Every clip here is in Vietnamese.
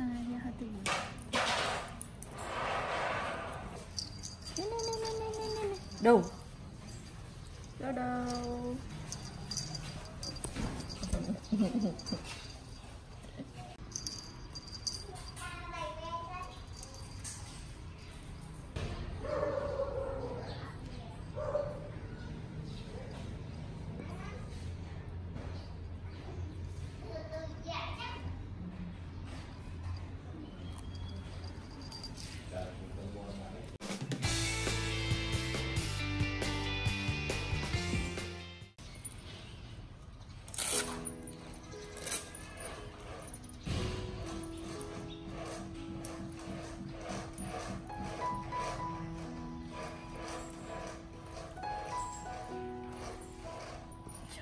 Nè, nè, nè, nè, nè, nè. Đâu? Đâu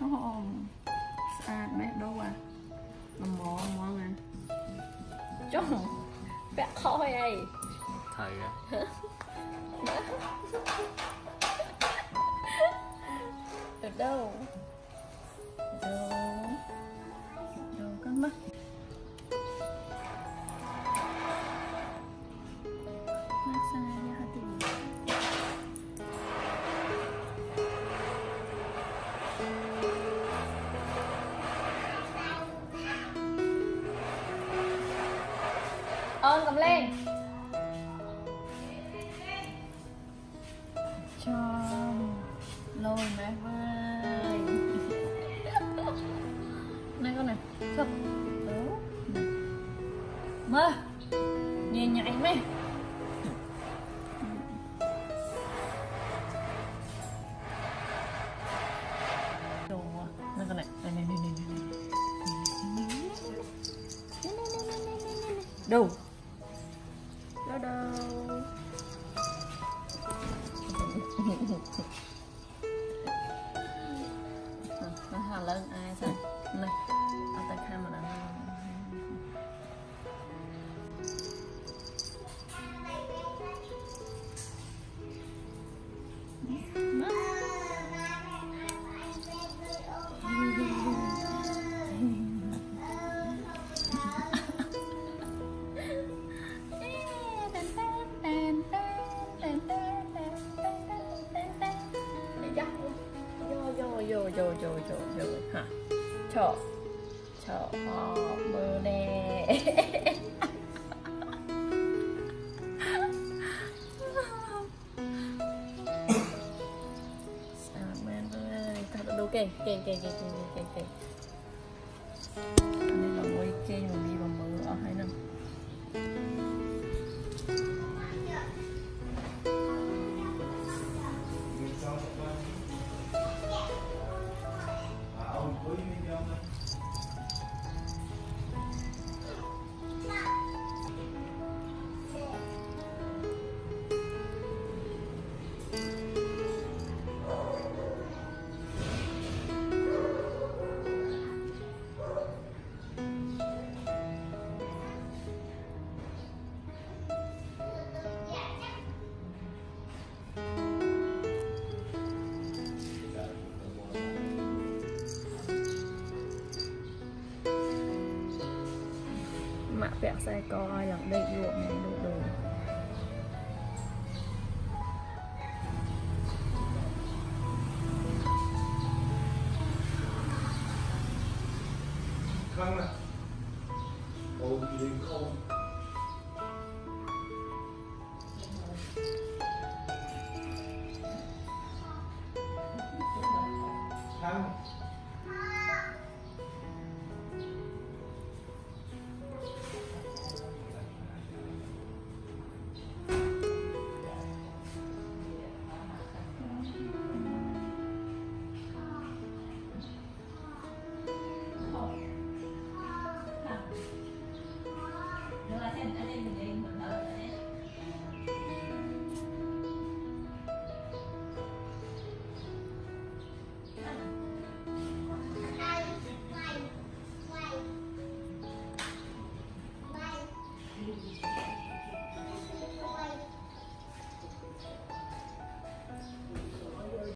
Chom. Sạch mẹ đâu à? Làm mò ngon à. Chom. Bẹ khói ấy. thời á Ở? Đâu? Ơn cầm lên cho lôi mẹ ơi này con này khập này mơ nhẹ nhảy mẹ đâu alone Yo yo yo yo yo, hả? Hả chọ họ mơ nè. Sao men ơi thật là đủ kênh kênh kênh kênh kênh mạ xe coi lần đây ruộng này đủ đủ khăn nè